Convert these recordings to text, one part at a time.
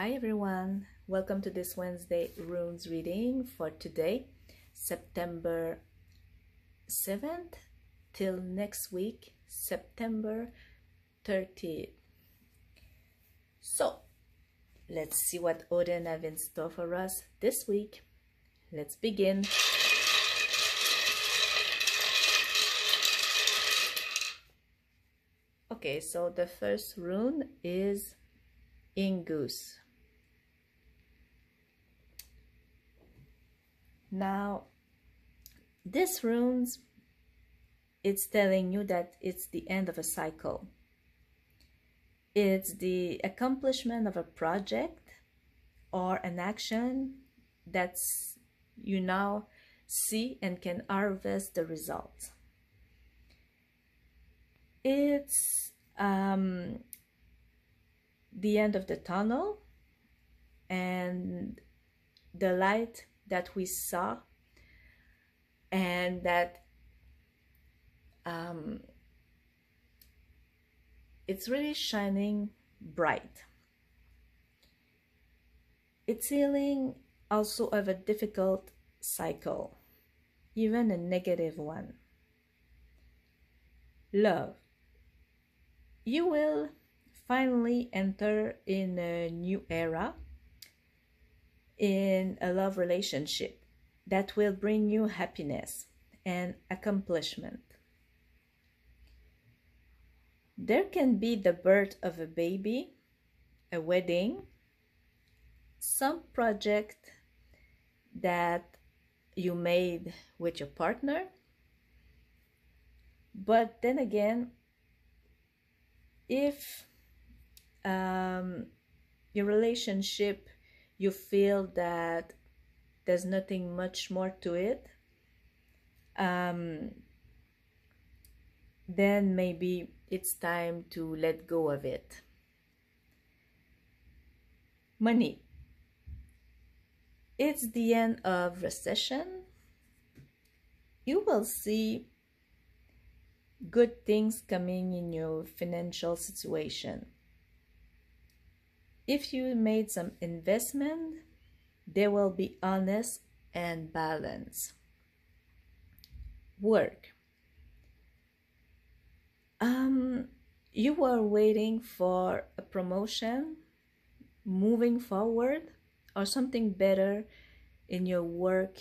Hi everyone, welcome to this Wednesday runes reading for today, September 7th till next week, September 30th. So, let's see what Odin have in store for us this week. Let's begin. Okay, so the first rune is Inguz. Now, this runes, it's telling you that it's the end of a cycle. It's the accomplishment of a project or an action that's you now see and can harvest the results. It's um, the end of the tunnel and the light that we saw and that um, it's really shining bright. It's healing also of a difficult cycle, even a negative one. Love. You will finally enter in a new era in a love relationship that will bring you happiness and accomplishment. There can be the birth of a baby, a wedding, some project that you made with your partner. But then again, if um, your relationship you feel that there's nothing much more to it um, then maybe it's time to let go of it. Money. It's the end of recession. You will see good things coming in your financial situation if you made some investment, they will be honest and balanced. Work. Um, you were waiting for a promotion, moving forward, or something better in your work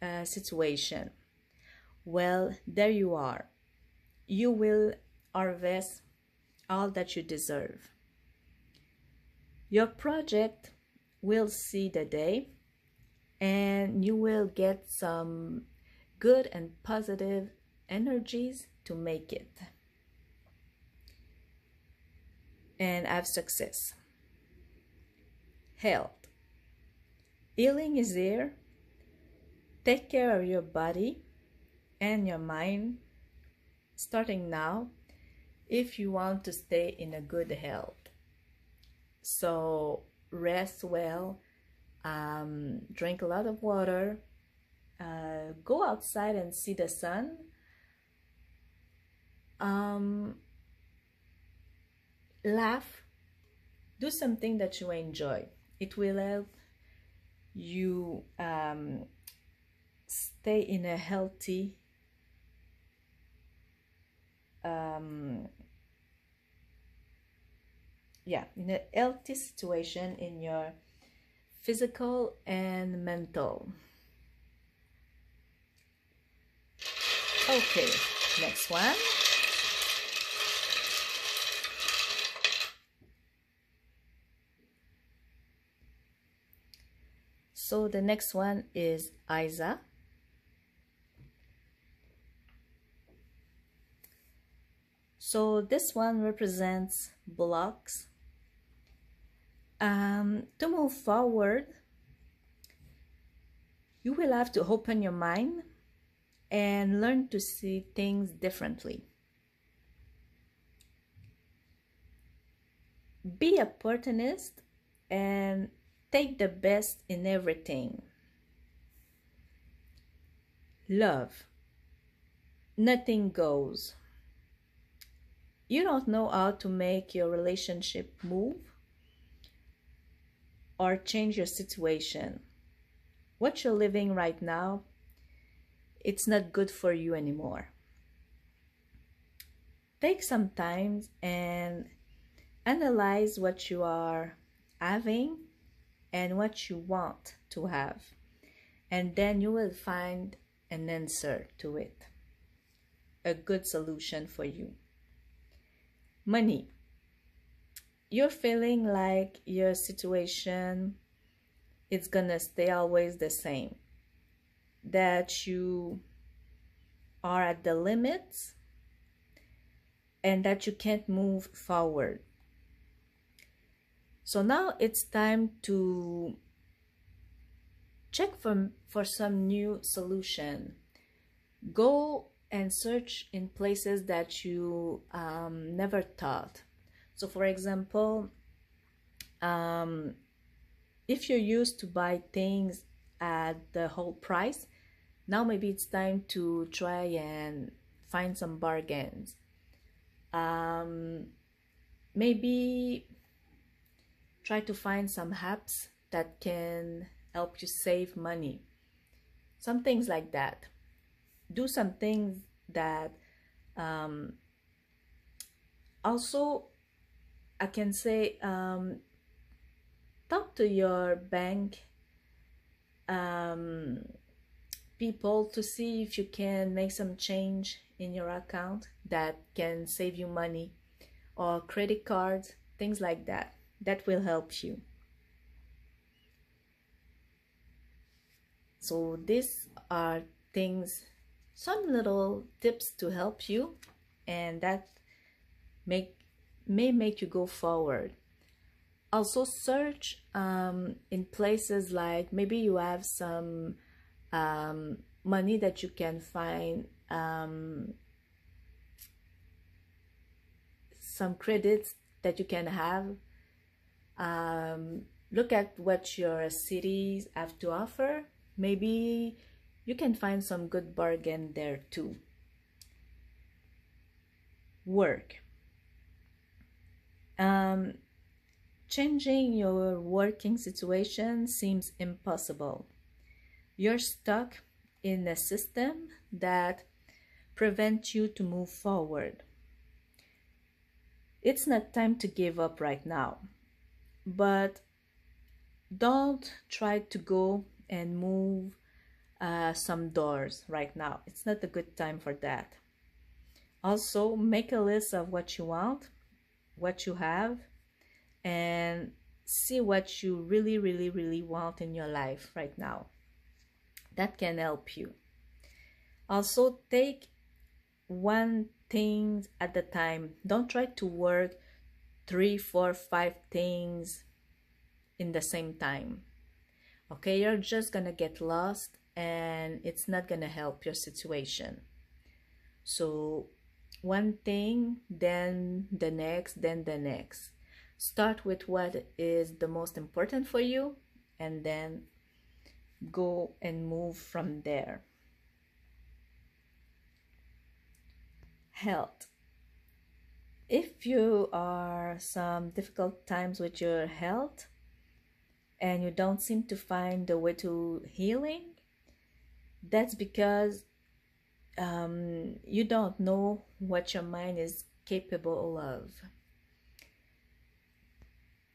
uh, situation. Well, there you are. You will harvest all that you deserve. Your project will see the day and you will get some good and positive energies to make it and have success. Health. Healing is here. Take care of your body and your mind starting now if you want to stay in a good health. So rest well, um, drink a lot of water, uh, go outside and see the sun. Um, laugh, do something that you enjoy. It will help you um, stay in a healthy um, yeah in a healthy situation in your physical and mental. Okay next one. So the next one is Isa so this one represents blocks um, to move forward, you will have to open your mind and learn to see things differently. Be a opportunist and take the best in everything. Love. Nothing goes. You don't know how to make your relationship move or change your situation. What you're living right now, it's not good for you anymore. Take some time and analyze what you are having and what you want to have. And then you will find an answer to it, a good solution for you. Money. You're feeling like your situation is gonna stay always the same, that you are at the limits and that you can't move forward. So now it's time to check for, for some new solution. Go and search in places that you um, never thought. So for example, um, if you're used to buy things at the whole price, now maybe it's time to try and find some bargains. Um, maybe try to find some apps that can help you save money. Some things like that. Do some things that um, also I can say um, talk to your bank um, people to see if you can make some change in your account that can save you money or credit cards, things like that. That will help you. So these are things, some little tips to help you and that make may make you go forward. Also search um, in places like maybe you have some um, money that you can find um, some credits that you can have um, look at what your cities have to offer maybe you can find some good bargain there too. Work. Um, changing your working situation seems impossible. You're stuck in a system that prevents you to move forward. It's not time to give up right now, but don't try to go and move uh, some doors right now. It's not a good time for that. Also, make a list of what you want, what you have, and see what you really, really, really want in your life right now. That can help you. Also, take one thing at a time. Don't try to work three, four, five things in the same time okay you're just gonna get lost and it's not gonna help your situation so one thing then the next then the next. Start with what is the most important for you and then go and move from there. Health. If you are some difficult times with your health and you don't seem to find the way to healing, that's because um, you don't know what your mind is capable of.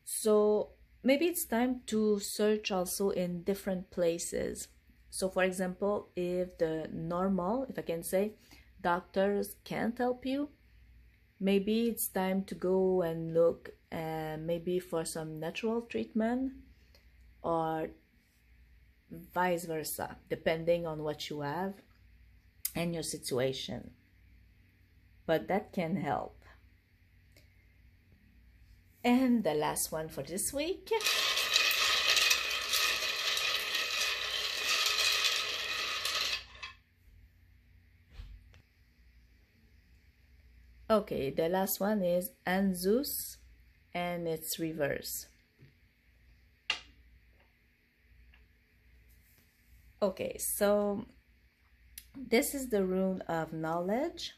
So maybe it's time to search also in different places. So, for example, if the normal, if I can say, doctors can't help you, maybe it's time to go and look uh, maybe for some natural treatment or vice versa, depending on what you have and your situation. But that can help. And the last one for this week. Okay, the last one is Ansuz and its reverse. Okay, so this is the rune of knowledge,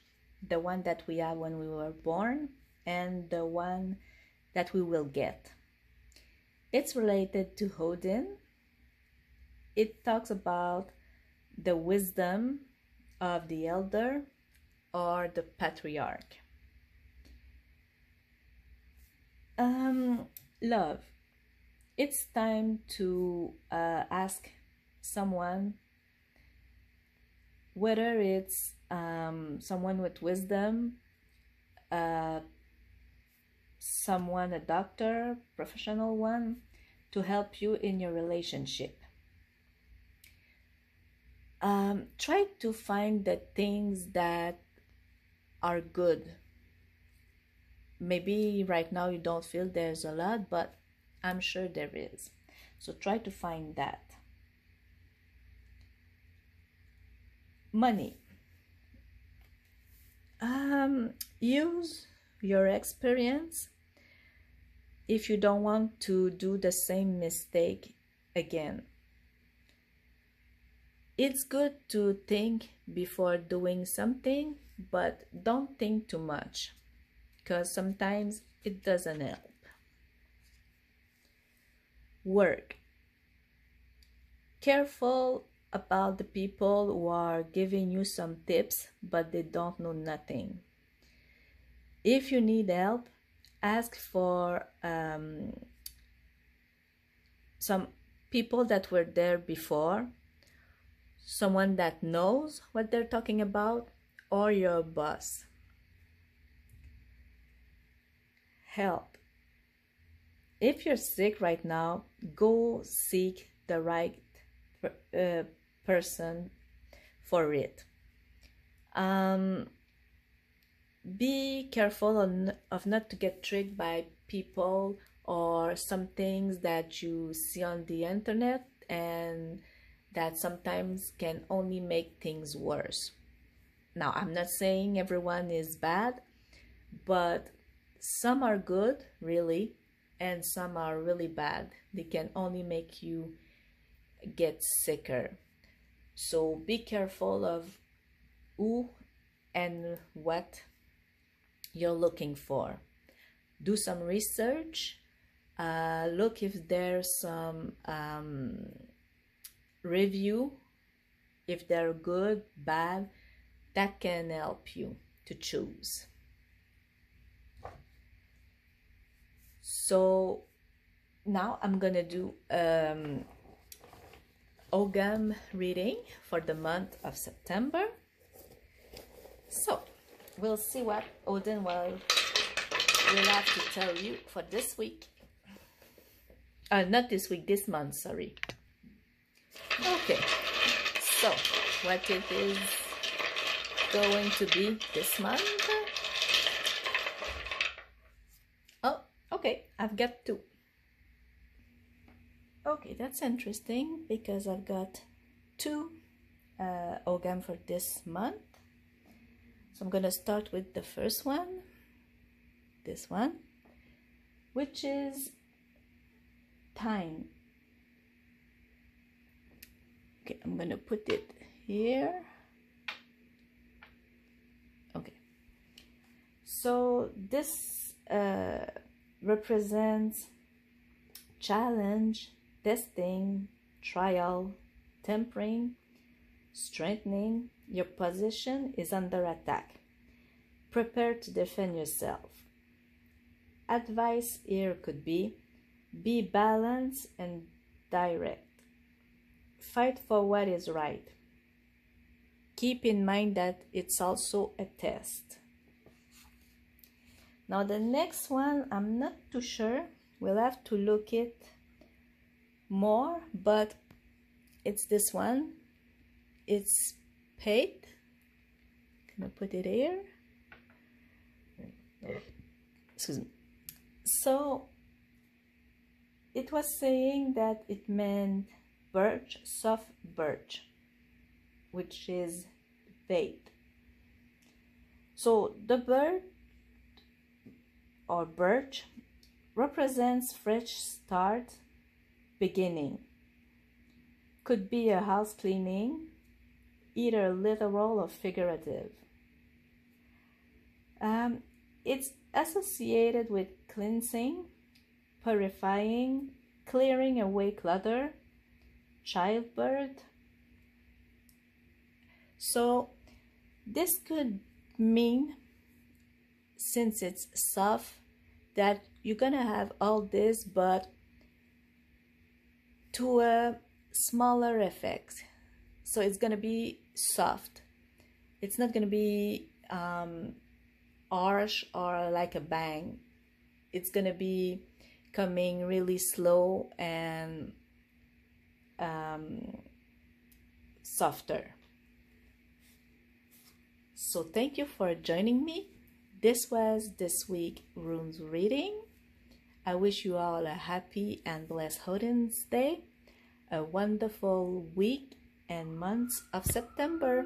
the one that we have when we were born, and the one that we will get. It's related to Odin. It talks about the wisdom of the elder or the patriarch. Um, love. It's time to uh, ask someone whether it's um, someone with wisdom, uh, someone, a doctor, professional one, to help you in your relationship. Um, try to find the things that are good. Maybe right now you don't feel there's a lot, but I'm sure there is. So try to find that. Money. Um, use your experience if you don't want to do the same mistake again. It's good to think before doing something, but don't think too much because sometimes it doesn't help. Work. Careful about the people who are giving you some tips but they don't know nothing. If you need help, ask for um, some people that were there before, someone that knows what they're talking about, or your boss. Help. If you're sick right now, go seek the right uh, person for it. Um, be careful on, of not to get tricked by people or some things that you see on the internet and that sometimes can only make things worse. Now, I'm not saying everyone is bad, but some are good, really, and some are really bad. They can only make you get sicker. So be careful of who and what you're looking for. Do some research. Uh, look if there's some um, review, if they're good, bad, that can help you to choose. So now I'm gonna do um, Ogham reading for the month of September. So, we'll see what Odin will, will have to tell you for this week. Uh, not this week, this month, sorry. Okay, so what it is going to be this month? Oh, okay, I've got two. Okay, that's interesting because I've got two uh, Ogham for this month. So I'm going to start with the first one, this one, which is time. Okay, I'm going to put it here. Okay. So this uh, represents challenge testing, trial, tempering, strengthening, your position is under attack. Prepare to defend yourself. Advice here could be be balanced and direct. Fight for what is right. Keep in mind that it's also a test. Now the next one, I'm not too sure. We'll have to look it more but it's this one. It's paid. Can I put it here? Excuse me. So it was saying that it meant birch soft birch which is Beith so the bird or birch represents fresh start beginning. Could be a house cleaning, either literal or figurative. Um, it's associated with cleansing, purifying, clearing away clutter, childbirth. So this could mean since it's soft that you're gonna have all this but to a smaller effect. So it's gonna be soft. It's not gonna be um, harsh or like a bang. It's gonna be coming really slow and um, softer. So thank you for joining me. This was this week runes reading i wish you all a happy and blessed Odin's day a wonderful week and months of september